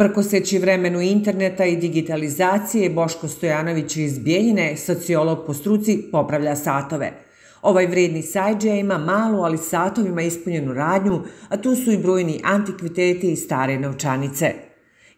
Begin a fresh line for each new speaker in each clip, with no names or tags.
Prkoseći vremenu interneta i digitalizacije, Boško Stojanović iz Bijeljine, sociolog po struci, popravlja satove. Ovaj vredni sajđe ima malu, ali satovima ispunjenu radnju, a tu su i brojni antikviteti i stare novčanice.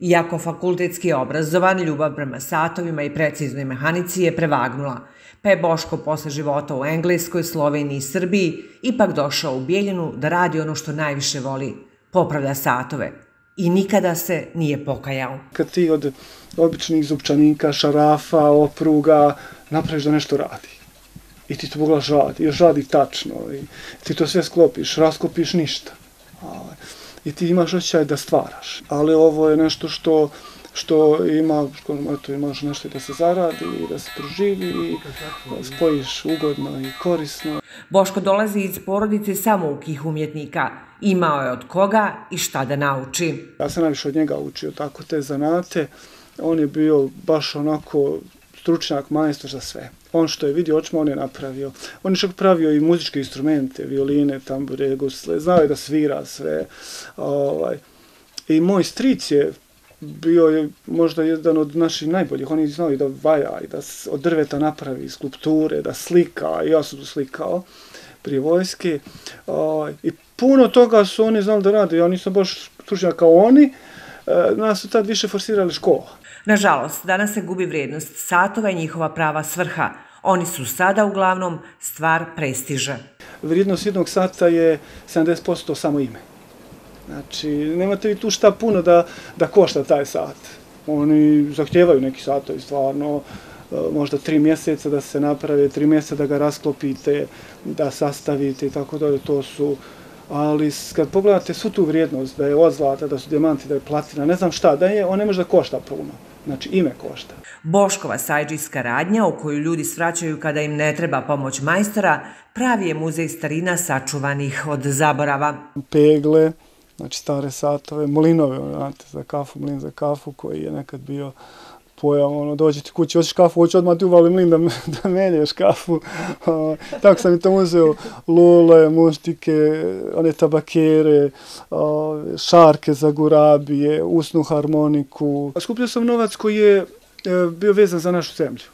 Iako fakultetski obrazovan, ljubav prema satovima i preciznoj mehanici je prevagnula, pa je Boško posle života u Engleskoj, Sloveniji i Srbiji ipak došao u Bijeljinu da radi ono što najviše voli, popravlja satove i nikada se nije pokajao.
Kad ti od običnih zupčanika, šarafa, opruga napraviš da nešto radi i ti to pogledaš radi, još radi tačno i ti to sve sklopiš, raskopiš ništa i ti imaš osjećaj da stvaraš. Ali ovo je nešto što što ima, što, eto, imaš nešto da se zaradi da se proživi i spojiš ugodno i korisno.
Boško dolazi iz porodice samoukih umjetnika. Imao je od koga i šta da nauči.
Ja sam najviše od njega učio tako te zanate. On je bio baš onako stručnjak, majstor za sve. On što je vidio očima, on je napravio. On je čak pravio i muzičke instrumente, violine, tambure, gusle, znao je da svira sve. Ovaj. I moj stric je bio je možda jedan od naših najboljih. Oni znali da vaja i da od drveta napravi skulpture, da slika. I ja sam to slikao prije vojske. Ovaj. I puno toga su oni znali da rade. Ja nisam baš stručnjak kao oni. E, nas su tad više forsirali škola.
Nažalost, danas se gubi vrijednost satova i njihova prava svrha. Oni su sada uglavnom stvar prestiža.
Vrijednost jednog sata je 70% samo ime. Znači, nemate vi tu šta puno da, da košta taj sat. Oni zahtjevaju neki satovi stvarno, e, možda tri mjeseca da se naprave, tri mjeseca da ga rasklopite, da sastavite i tako dalje. To su ali kad pogledate svu tu vrijednost, da je od zlata, da su diamanti, da je platina, ne znam šta da je, on ne može da košta puno. Znači, ime košta.
Boškova sajđijska radnja, u koju ljudi svraćaju kada im ne treba pomoć majstora, pravi je muzej starina sačuvanih od zaborava.
Pegle, znači stare satove, molinove, znate, za kafu, mlin za kafu, koji je nekad bio pojao, ono, dođe ti kući, hoćeš kafu, hoću odmah ti uvalim mlin da, da menješ kafu. Uh, tako sam i to uzeo, lule, muštike, one tabakere, uh, šarke za gurabije, usnu harmoniku. Skupio sam novac koji je e, bio vezan za našu zemlju.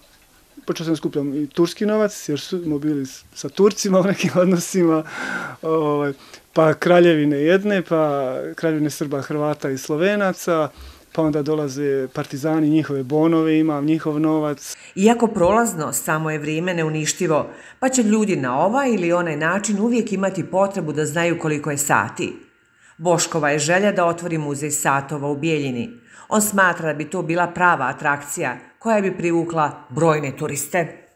Počeo sam skupljam i turski novac, jer smo bili sa Turcima u nekim odnosima, ovaj, pa kraljevine jedne, pa kraljevine Srba, Hrvata i Slovenaca, pa onda dolaze partizani, njihove bonove, imam njihov novac.
Iako prolazno, samo je vrijeme neuništivo, pa će ljudi na ovaj ili onaj način uvijek imati potrebu da znaju koliko je sati. Boškova je želja da otvori muzej satova u Bijeljini. On smatra da bi to bila prava atrakcija koja bi privukla brojne turiste.